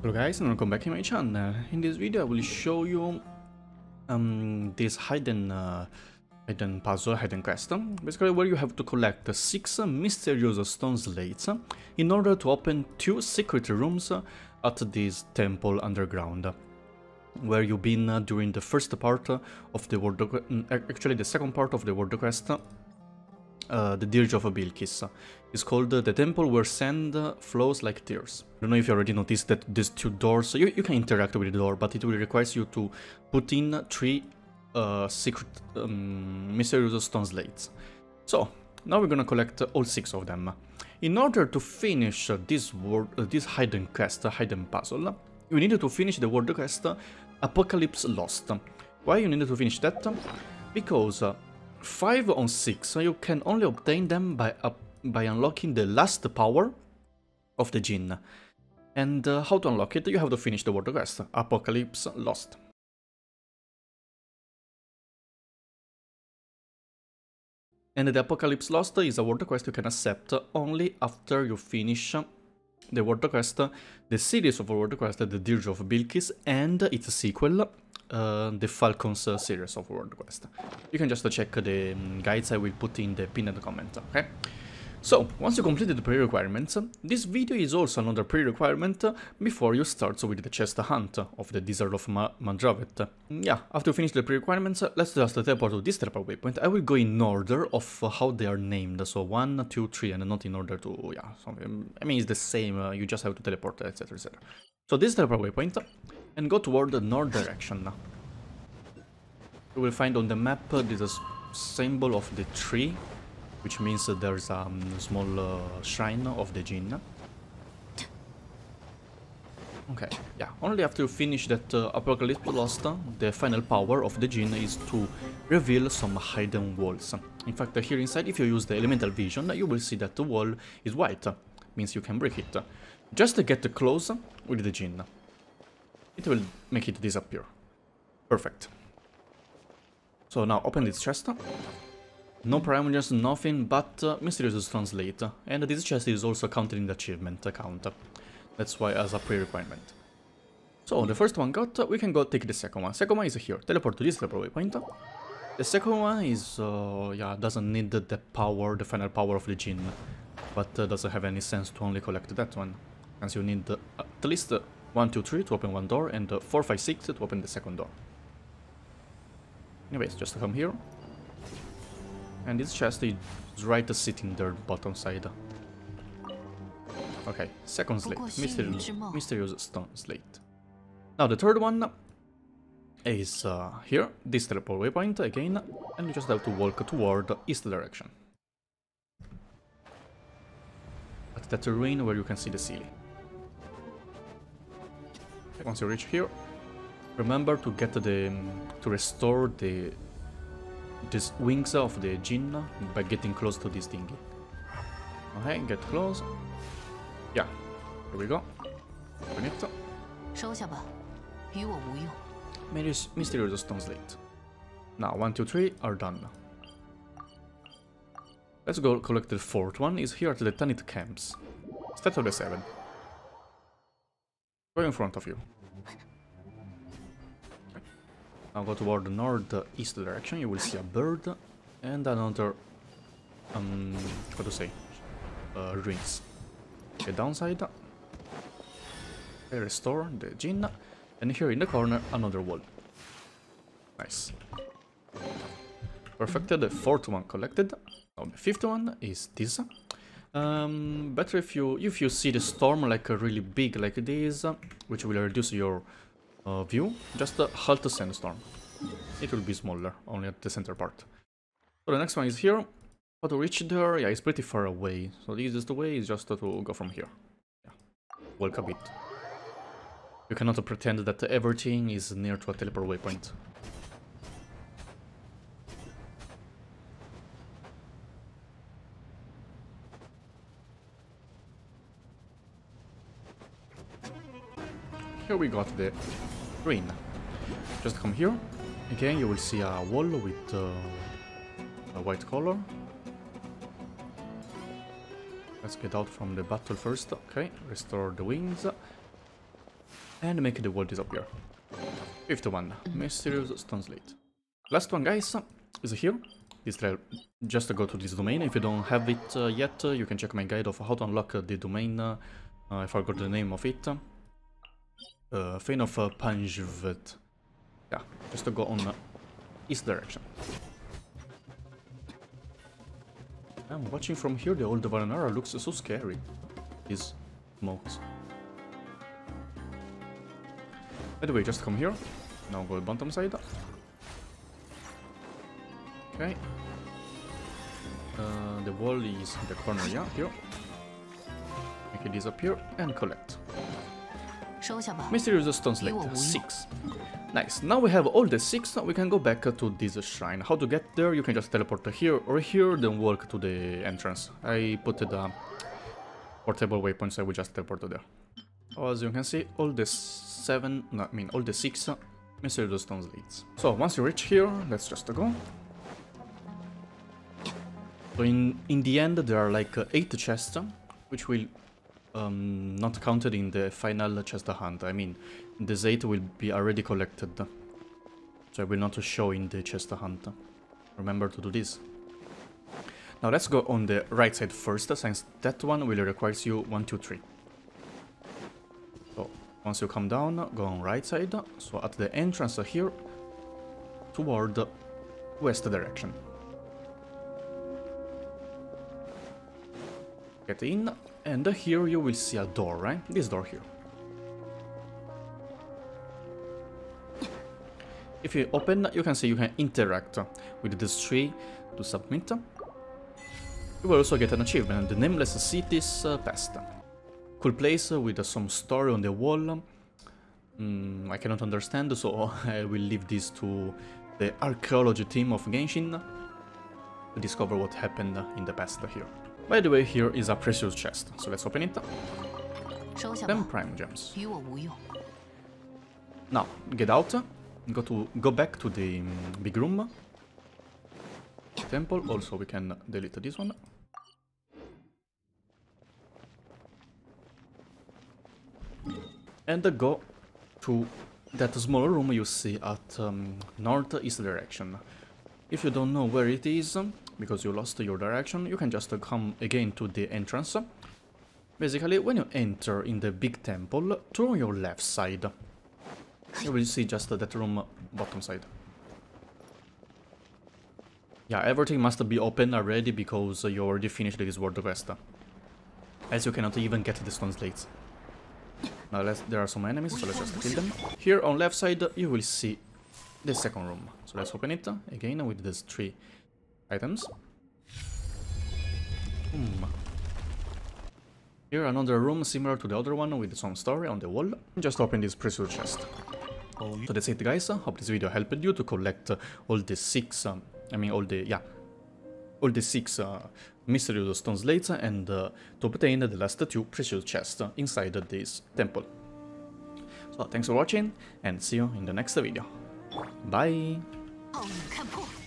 Hello guys and welcome back to my channel. In this video I will show you um, this hidden uh, hidden puzzle, hidden quest, basically where you have to collect 6 mysterious stone slates in order to open 2 secret rooms at this temple underground where you've been uh, during the first part of the world, actually the second part of the world quest uh, the Dirge of Bilqis. It's called uh, the temple where sand flows like tears. I don't know if you already noticed that these two doors, you, you can interact with the door, but it will require you to put in three uh, secret um, mysterious stone slates. So, now we're gonna collect all six of them. In order to finish this world, uh, this hidden quest, hidden puzzle, you need to finish the world quest Apocalypse Lost. Why you need to finish that? Because 5 on 6, so you can only obtain them by, uh, by unlocking the last power of the Djinn. And uh, how to unlock it? You have to finish the world quest, Apocalypse Lost. And the Apocalypse Lost is a world quest you can accept only after you finish the world quest, the series of world quest, the Dirge of Bilqis, and its sequel, uh, the Falcons uh, series of World Quest. You can just check the um, guides I will put in the pinned comment, okay? So, once you completed the pre-requirements, this video is also another pre-requirement before you start with the chest hunt of the Desert of Ma Mandravet. Yeah, after you finish the pre-requirements, let's just teleport to this teleport waypoint. I will go in order of how they are named, so 1, 2, 3, and not in order to, yeah, something. I mean, it's the same, uh, you just have to teleport, etc, etc. So this teleport waypoint, and go toward the north direction. now. You will find on the map uh, this symbol of the tree, which means there's a um, small uh, shrine of the Djinn. Okay, yeah, only after you finish that uh, Apocalypse Lost, the final power of the Djinn is to reveal some hidden walls. In fact, here inside, if you use the Elemental Vision, you will see that the wall is white, means you can break it. Just to get close with the Djinn. It will make it disappear. Perfect. So now open this chest. No parameters, nothing but uh, Mysterious Stone Slate. And this chest is also counted in the achievement count. That's why as a pre-requirement. So the first one got, we can go take the second one. Second one is here. Teleport to this teleport waypoint. The second one is, uh, yeah, doesn't need the power, the final power of the Djinn. But uh, doesn't have any sense to only collect that one. As you need at least 1, 2, 3 to open one door, and uh, 4, 5, 6 to open the second door. Anyways, just come here. And this chest is right sitting there, bottom side. Okay, second slate, mysterious, mysterious stone slate. Now the third one is uh, here, this teleport waypoint again, and you just have to walk toward the east direction. At that terrain where you can see the ceiling. Once you reach here, remember to get the um, to restore the these wings of the Djinn by getting close to this thingy. Okay, get close. Yeah, here we go. Open it. Mysterious, mysterious stone slate. Now, one, two, three are done. Let's go collect the fourth one. Is here at the Tanit camps. Step of the seven. Go in front of you. Now go toward the northeast direction, you will see a bird and another, um, how to say, uh, ruins. Okay, downside, okay, restore the Djinn, and here in the corner, another wall. Nice. Perfected, the fourth one collected. Now the fifth one is this. Um, better if you if you see the storm like a really big like this, uh, which will reduce your uh, view, just uh, halt the sandstorm. It will be smaller, only at the center part. So the next one is here. How to reach there? Yeah, it's pretty far away. So the easiest way is just to go from here. Yeah, walk a bit. You cannot pretend that everything is near to a teleport waypoint. Here we got the green. Just come here. Again, you will see a wall with uh, a white color. Let's get out from the battle first. Okay, restore the wings. and make the wall disappear. Fifth one, Mysterious Stone Slate. Last one, guys, is here. This just go to this domain. If you don't have it uh, yet, uh, you can check my guide of how to unlock uh, the domain. Uh, I forgot the name of it. Uh, Fane of uh, Panjvet. Yeah, just to go on east direction. I'm watching from here, the old Varanara looks so scary. By the way, just come here. Now go bottom side. Okay. Uh, the wall is in the corner, yeah, here. Make it disappear and collect. Mysterious stone slate, 6. Nice, now we have all the 6, we can go back to this shrine. How to get there, you can just teleport here or here, then walk to the entrance. I put the portable waypoints, I will just teleport there. As you can see, all the 7, no, I mean all the 6 Mysterious stone leads. So, once you reach here, let's just go. So in, in the end there are like uh, 8 chests, which will um, not counted in the final chest hunt. I mean, the 8 will be already collected. So I will not show in the chest hunt. Remember to do this. Now let's go on the right side first, since that one will require you 1, 2, 3. So, once you come down, go on right side, so at the entrance here, toward west direction. Get in, and here you will see a door, right? This door here. If you open, you can see you can interact with this tree to submit. You will also get an achievement, the Nameless Cities uh, Past. Cool place with uh, some story on the wall. Mm, I cannot understand, so I will leave this to the archaeology team of Genshin to discover what happened in the past here. By the way, here is a precious chest, so let's open it. Then primogems. Now, get out, go to go back to the um, big room. Temple, also we can delete this one. And go to that small room you see at um, northeast direction. If you don't know where it is, because you lost your direction, you can just come again to the entrance. Basically, when you enter in the big temple, turn your left side. You will see just that room bottom side. Yeah, everything must be open already because you already finished this world quest. As you cannot even get the stone slates. Now there are some enemies, so let's just kill them. Here on left side you will see the second room. So let's open it again with these three items. Hmm. Here another room similar to the other one with some story on the wall. Just open this precious chest. So that's it guys, hope this video helped you to collect all the six, um, I mean all the, yeah, all the six uh, mysterious stone slates and uh, to obtain the last two precious chests inside this temple. So thanks for watching and see you in the next video. Bye! Oh,